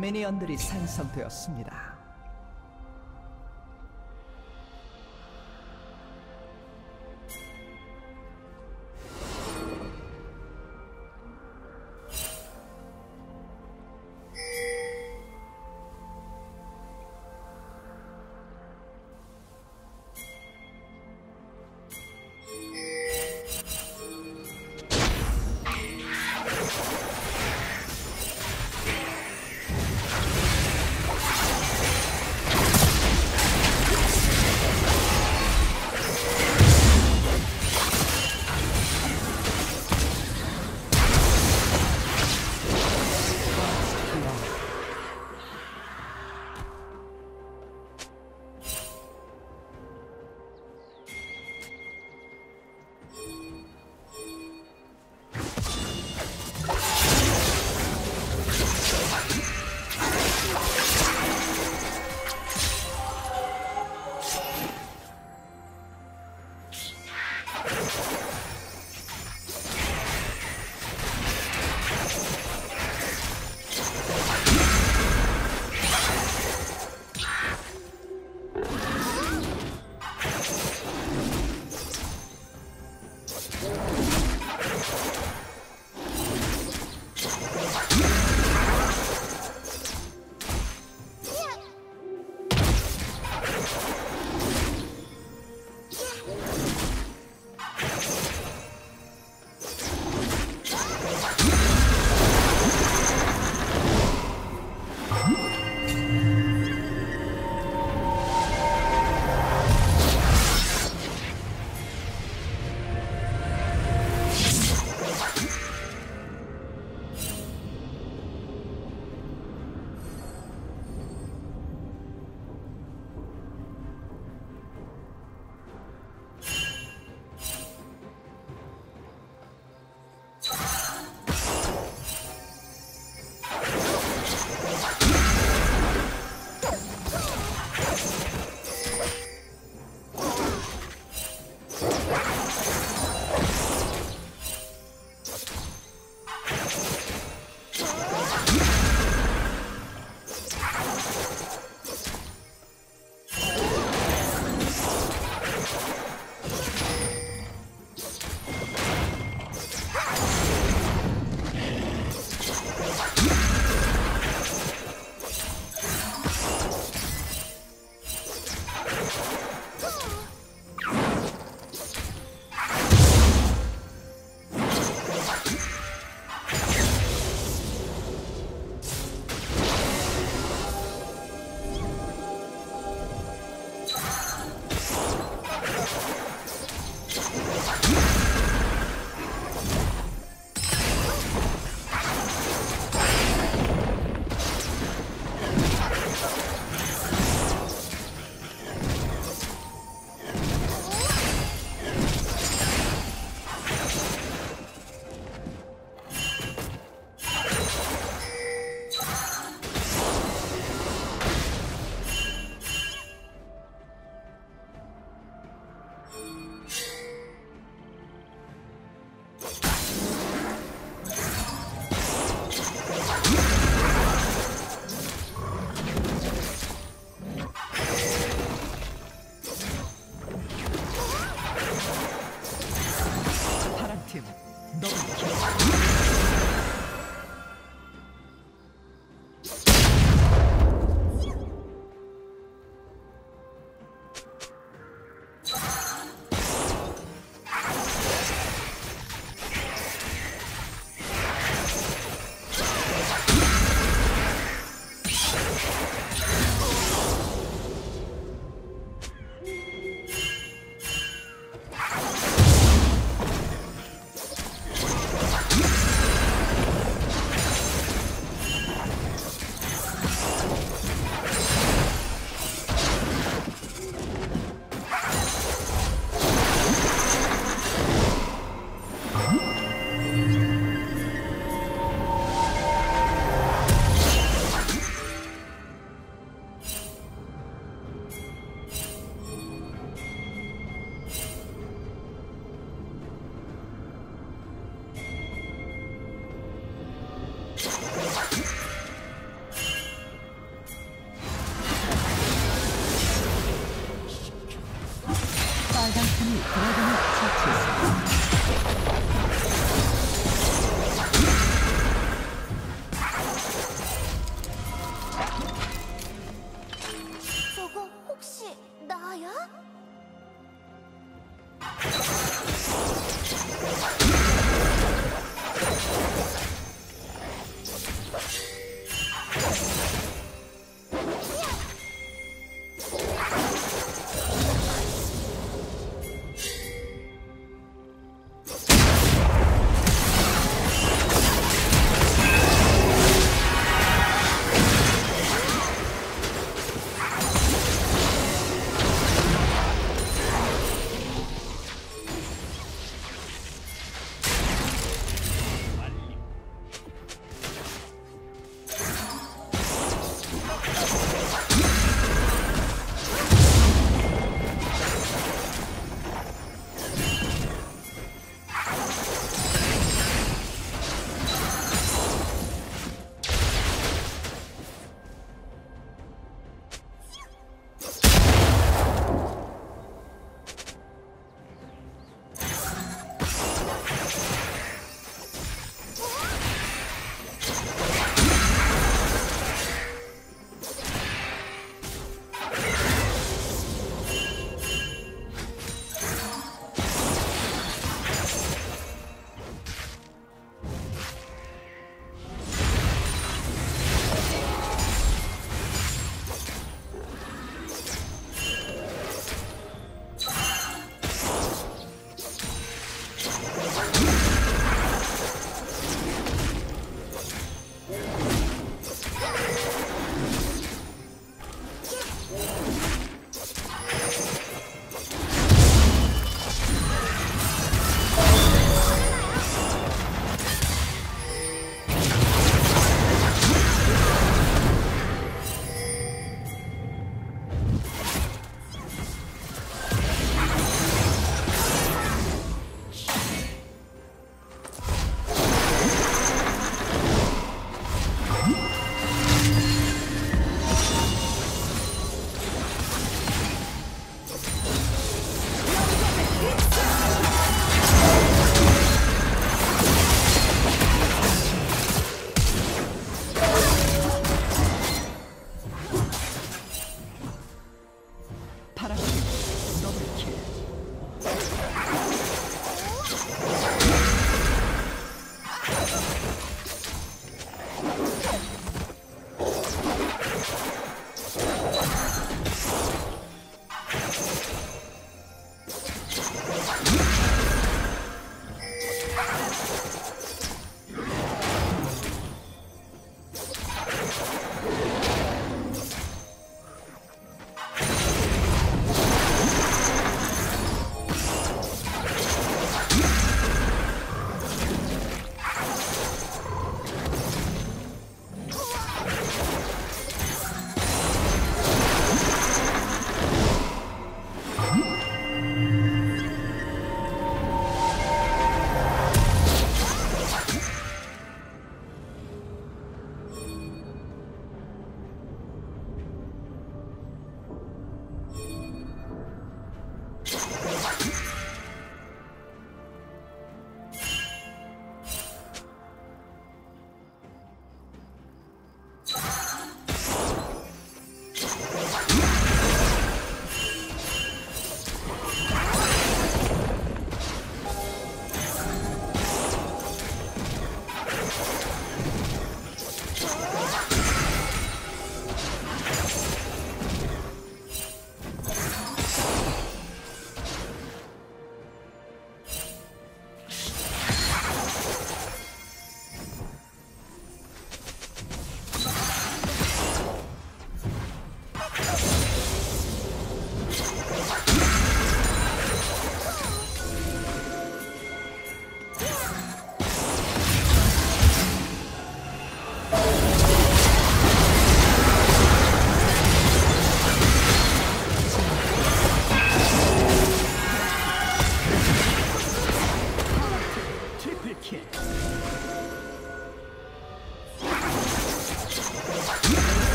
미니언들이 생성되었습니다.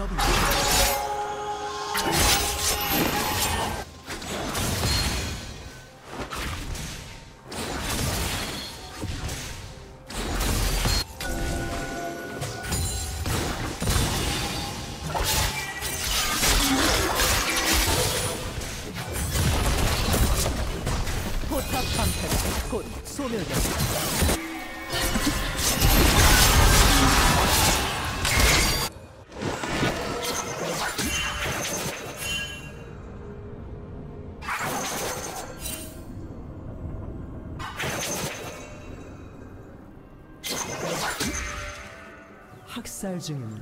W. dancing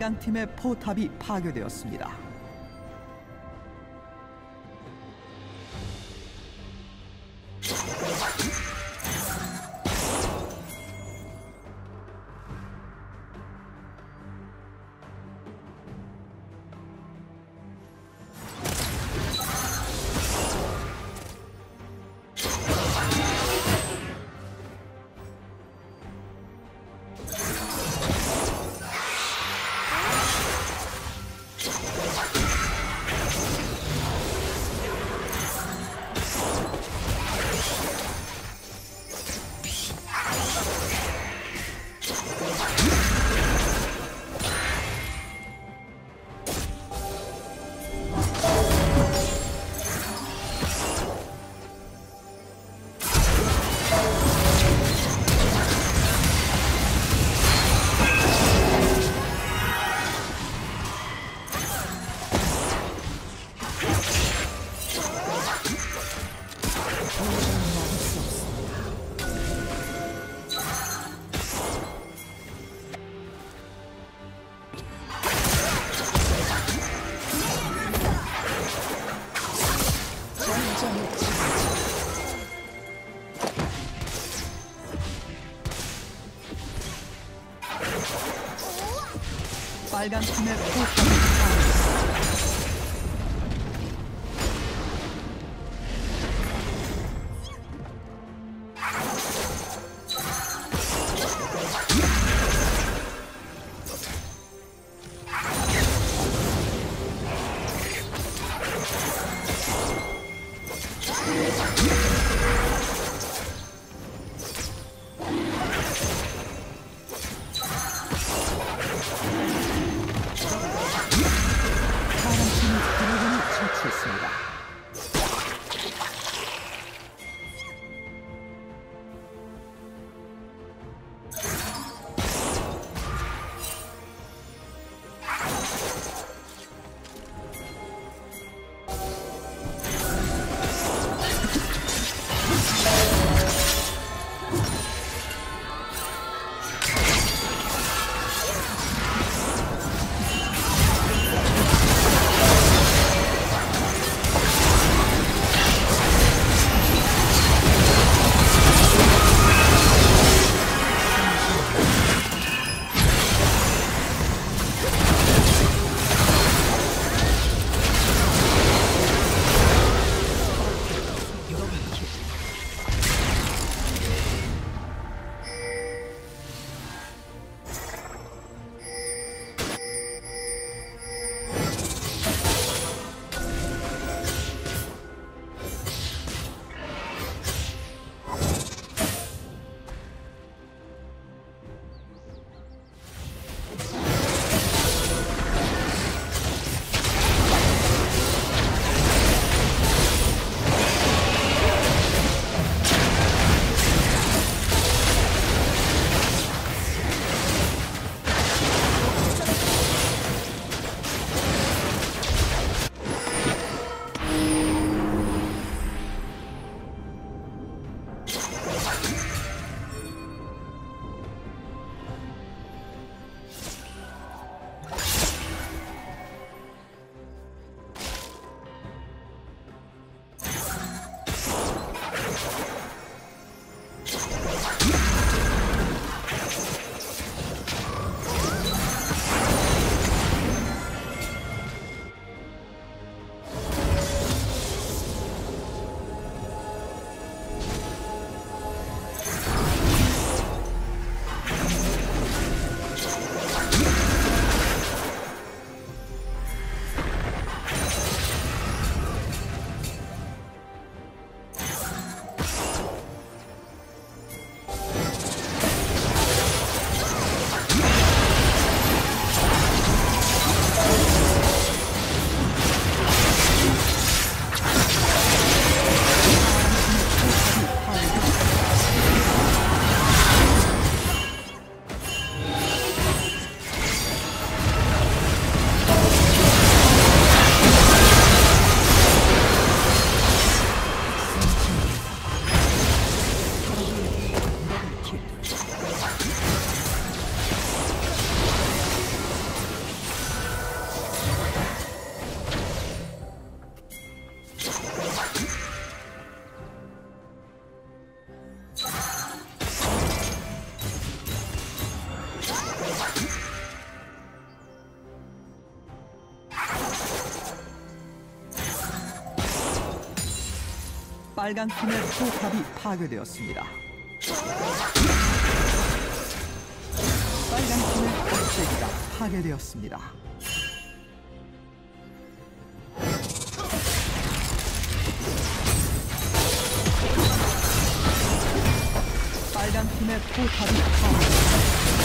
빨강팀의 포탑이 파괴되었습니다. 빨간 팀의 포탑이 파괴되었습니다. 빨간 팀의 껍데기가 파괴되었습니다. 빨간 팀의 포탑이 파괴되었습니다.